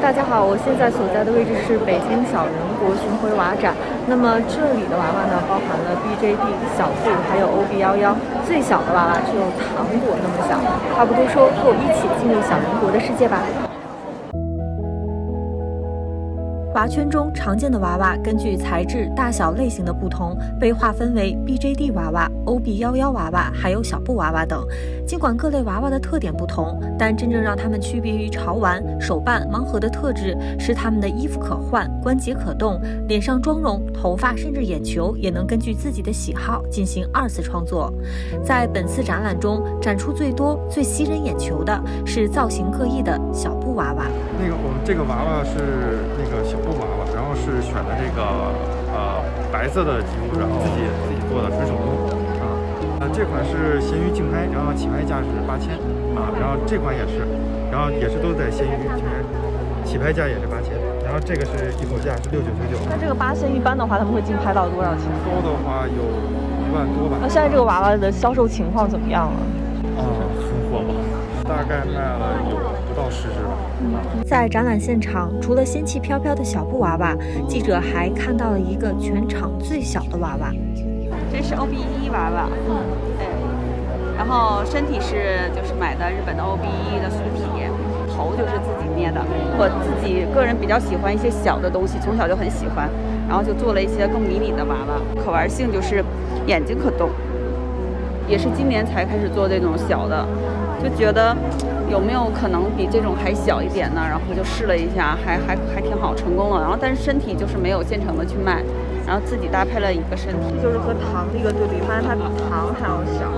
大家好，我现在所在的位置是北京小人国巡回娃展。那么这里的娃娃呢，包含了 BJD、小兔，还有 OB 幺幺。最小的娃娃只有糖果那么小。话不多说，和我一起进入小人国的世界吧。娃圈中常见的娃娃，根据材质、大小、类型的不同，被划分为 BJD 娃娃、OB 幺幺娃娃，还有小布娃娃等。尽管各类娃娃的特点不同，但真正让它们区别于潮玩、手办、盲盒的特质，是它们的衣服可换、关节可动、脸上妆容、头发甚至眼球也能根据自己的喜好进行二次创作。在本次展览中，展出最多、最吸人眼球的是造型各异的小布娃娃。那个，我们这个娃娃是那个小。布娃娃，然后是选的这个呃白色的肌肤，然后自己自己做的纯手工啊。呃，这款是闲鱼竞拍，然后起拍价是八千啊。然后这款也是，然后也是都在闲鱼竞拍，起拍价也是八千。然后这个是一口价是六九九九。那这个八千一般的话，他们会竞拍到多少钱？高的话有一万多吧。那现在这个娃娃的销售情况怎么样了？啊，很火吧？大概卖了有不到十只吧。在展览现场，除了仙气飘飘的小布娃娃，记者还看到了一个全场最小的娃娃。这是 OB 一娃娃，嗯，对。然后身体是就是买的日本的 OB 一的素体，头就是自己捏的。我自己个人比较喜欢一些小的东西，从小就很喜欢，然后就做了一些更迷你的娃娃。可玩性就是眼睛可动，也是今年才开始做这种小的。就觉得有没有可能比这种还小一点呢？然后就试了一下，还还还挺好，成功了。然后但是身体就是没有现成的去卖，然后自己搭配了一个身体，就是和糖的一个对比，发现它比糖还要小。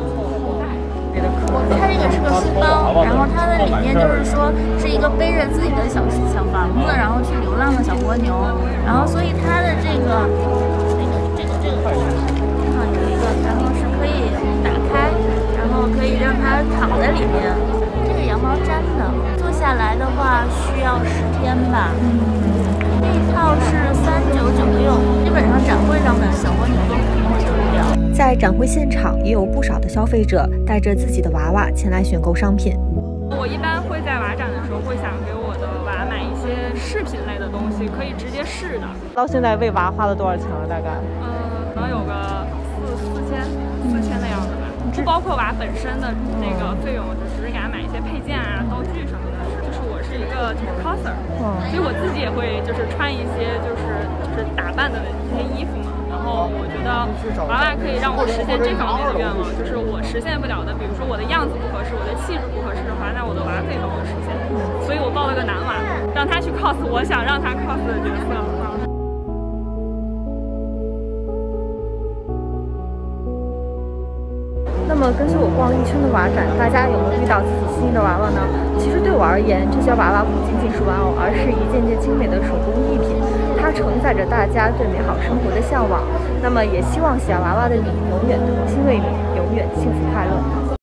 它这个是个书包，然后它的理念就是说是一个背着自己的小小房子，然后去流浪的小蜗牛。然后所以天吧。这一套是三九九六，基本上展会上的小蜗牛都不会丢掉。在展会现场，也有不少的消费者带着自己的娃娃前来选购商品。我一般会在娃展的时候，会想给我的娃买一些饰品类的东西，可以直接试的。到现在为娃花了多少钱了？大概？嗯，能有个四四千，四千的样子。不包括娃本身的那个费用，就只是给他买一些配件啊、道具什么的。就是我是一个就是 coser，所以我自己也会就是穿一些就是就是打扮的一些衣服嘛。然后我觉得娃娃可以让我实现这方面的愿望，就是我实现不了的，比如说我的样子不合适，我的气质不合适的话，那我的娃可以帮我实现。所以我报了个男娃，让他去 cos 我想让他 cos 的角色。那么，跟随我逛了一圈的娃展，大家有没有遇到自己心仪的娃娃呢？其实对我而言，这些娃娃不仅仅是玩偶，而是一件件精美的手工艺品，它承载着大家对美好生活的向往。那么，也希望喜爱娃娃的你永远童心未泯，永远幸福快乐。